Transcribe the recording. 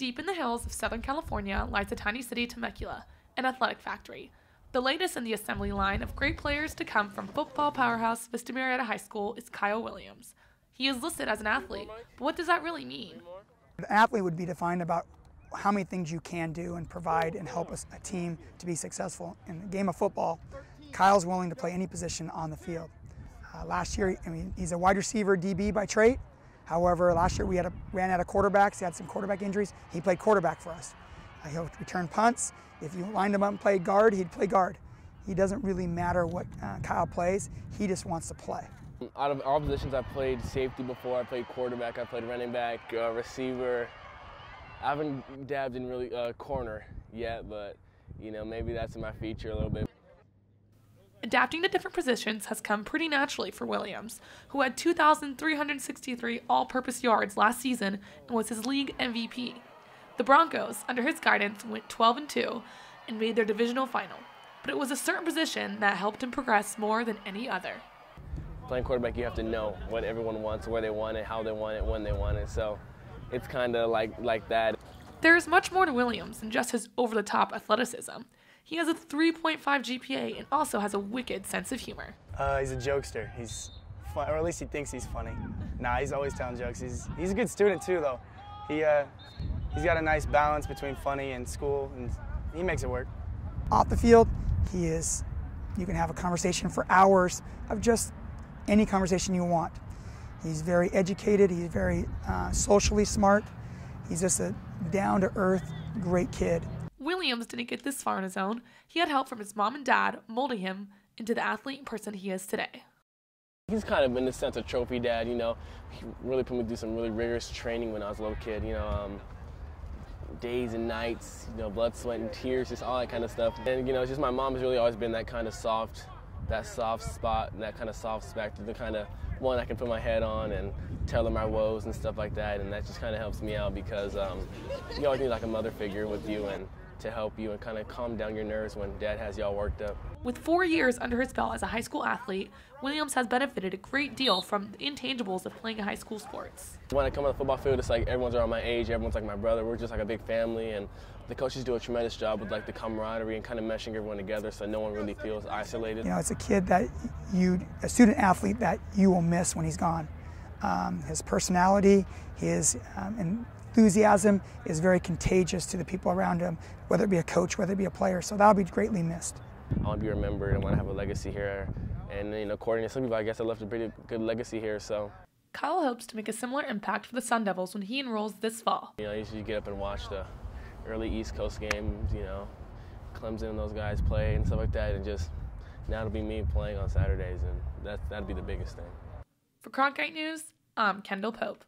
Deep in the hills of Southern California lies the tiny city Temecula, an athletic factory. The latest in the assembly line of great players to come from football powerhouse Vista Murrieta High School is Kyle Williams. He is listed as an athlete, but what does that really mean? An athlete would be defined about how many things you can do and provide and help a, team to be successful. In the game of football, Kyle's willing to play any position on the field. Uh, last year, I mean, he's a wide receiver DB by trait. However, last year we had a, ran out of quarterbacks. He had some quarterback injuries. He played quarterback for us. Uh, he'll return punts. If you lined him up and played guard, he'd play guard. He doesn't really matter what uh, Kyle plays. He just wants to play. Out of all positions, I played safety before. I played quarterback. I played running back, uh, receiver. I haven't dabbed in really uh, corner yet, but you know maybe that's in my future a little bit. Adapting to different positions has come pretty naturally for Williams, who had 2,363 all purpose yards last season and was his league MVP. The Broncos, under his guidance, went 12 and 2 and made their divisional final, but it was a certain position that helped him progress more than any other. Playing quarterback, you have to know what everyone wants, where they want it, how they want it, when they want it. So it's kind of like, like that. There is much more to Williams than just his over the top athleticism. He has a 3.5 GPA and also has a wicked sense of humor. Uh, he's a jokester. He's fun, or at least he thinks he's funny. Nah, he's always telling jokes. He's, he's a good student too, though. He, uh, he's got a nice balance between funny and school, and he makes it work. Off the field, he is, you can have a conversation for hours of just any conversation you want. He's very educated, he's very uh, socially smart. He's just a down to earth, great kid. Williams didn't get this far on his own. He had help from his mom and dad molding him into the athlete and person he is today. He's kind of in the sense a trophy dad, you know. He really put me through some really rigorous training when I was a little kid, you know. Um, days and nights, you know, blood, sweat, and tears, just all that kind of stuff. And you know, just my mom has really always been that kind of soft, that soft spot, and that kind of soft spectrum, the kind of one I can put my head on and tell her my woes and stuff like that. And that just kind of helps me out because um, you always need like a mother figure with you and to help you and kind of calm down your nerves when dad has y'all worked up. With four years under his belt as a high school athlete, Williams has benefited a great deal from the intangibles of playing high school sports. When I come on the football field, it's like everyone's around my age, everyone's like my brother. We're just like a big family, and the coaches do a tremendous job with like the camaraderie and kind of meshing everyone together so no one really feels isolated. You know, it's a kid that you, a student athlete that you will miss when he's gone. Um, his personality, his um, enthusiasm is very contagious to the people around him, whether it be a coach, whether it be a player. So that'll be greatly missed. I want to be remembered. I want to have a legacy here. And you know, according to some people, I guess I left a pretty good legacy here. So. Kyle hopes to make a similar impact for the Sun Devils when he enrolls this fall. You know, I usually get up and watch the early East Coast games. You know, Clemson and those guys play and stuff like that, and just now it'll be me playing on Saturdays, and that that'd be the biggest thing. For Cronkite News, I'm Kendall Pope.